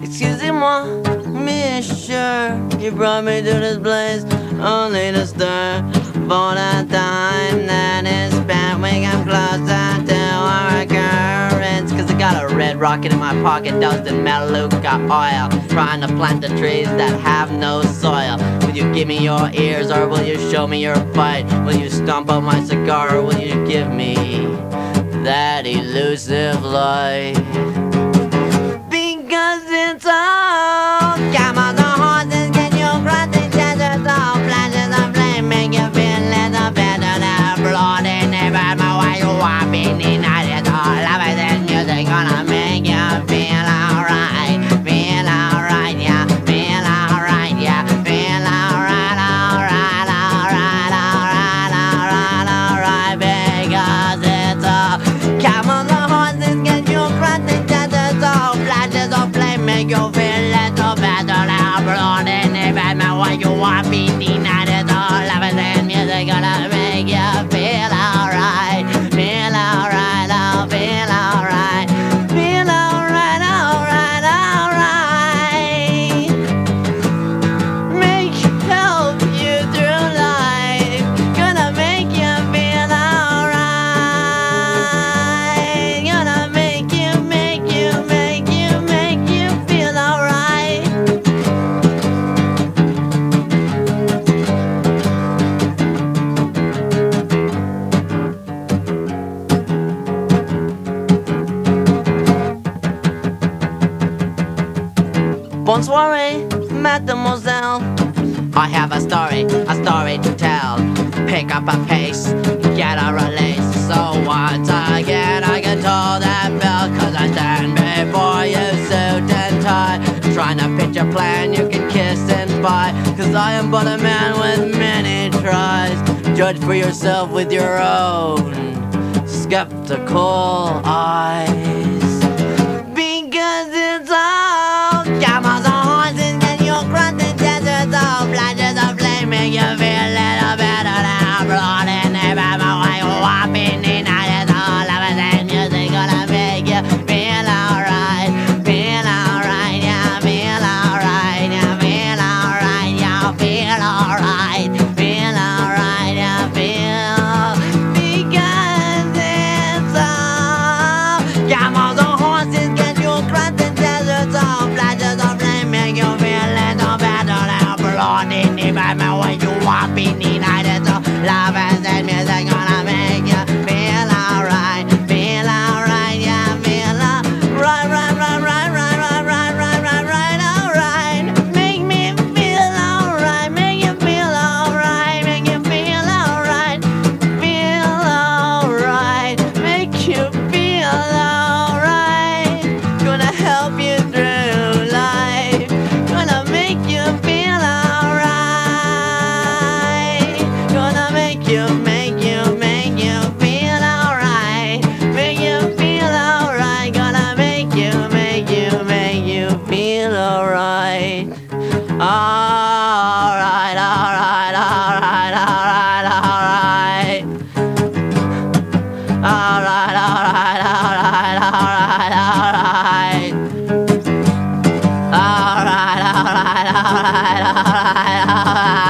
Excusez-moi, monsieur, you brought me to this place only to stir for the time that is spent when I'm closer to our occurrence. Cause I got a red rocket in my pocket, dosed in Melaleuca oil, trying to plant the trees that have no soil. Will you give me your ears or will you show me your fight? Will you stomp on my cigar or will you give me that elusive light? make you feel a little better I'm running in bed, man, what you want me? Denied it all. Everything music gonna make you feel Bonsoir, mademoiselle. I have a story, a story to tell. Pick up a pace, get a release. So once again, I can toll that bell, cause I stand before you, suit and tie. Trying to pitch a plan you can kiss and buy. Cause I am but a man with many tries. Judge for yourself with your own skeptical llave love. it. Feel alright. Alright alright alright alright alright. Alright, alright, alright, alright, alright. Alright, alright, alright, alright, alright,